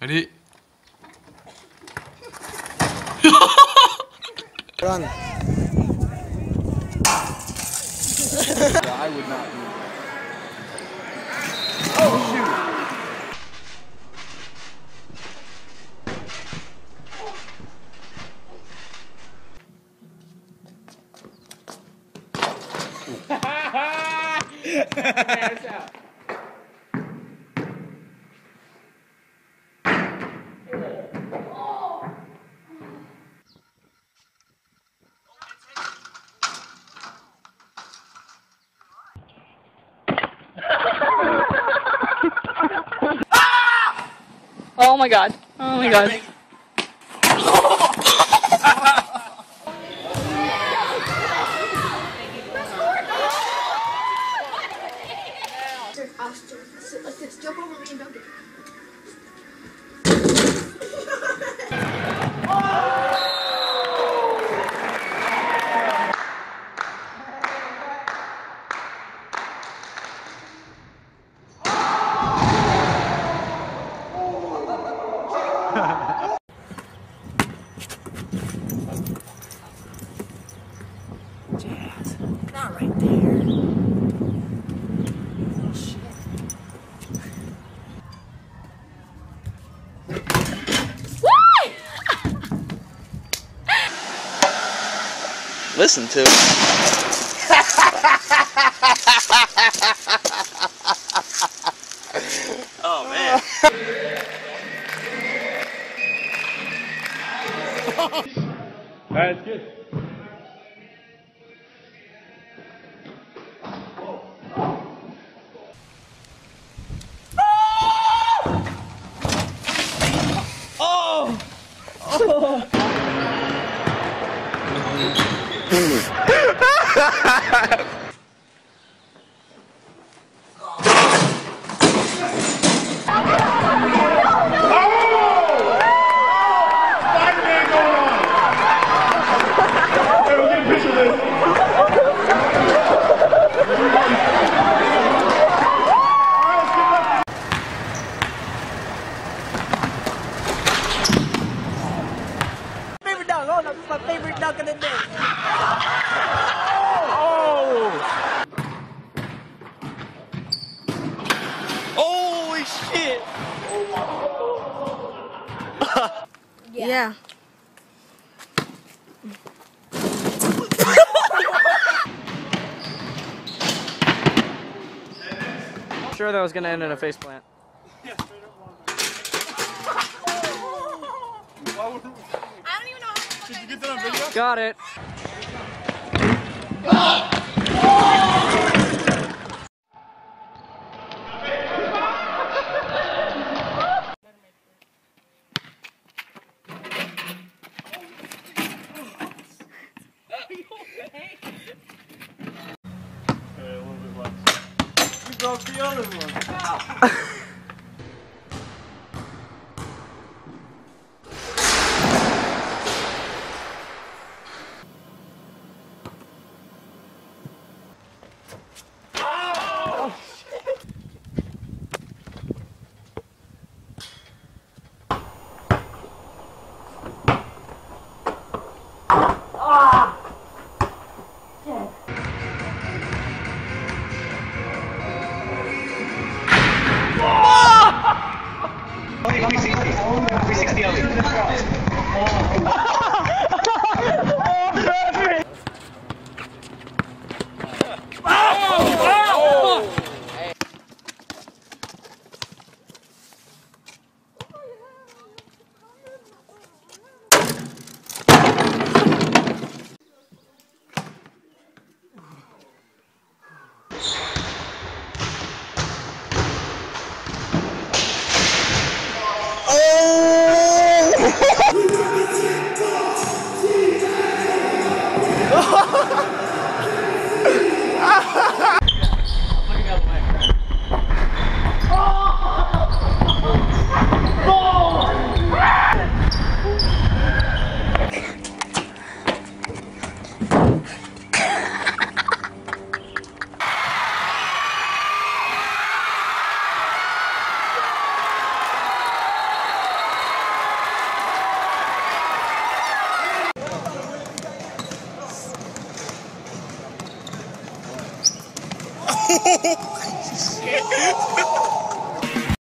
Ready? Run. I would not do that. Oh shoot! Oh Oh my god. Oh my god. Sit like this. Jump over me and dunk it. Not right there. Listen to oh man. That's good. Oh! Oh! Spider-Man going on! Hey, we'll get a picture of this. Alright, let's get it up. Favorite dunk. Oh no, this is my favorite dunk of the day. Oh! Holy shit. Yeah. Sure that was gonna end in a face plant. Did you get that on video? Got it. Okay, a little bit less. You broke the other one. ほほほ。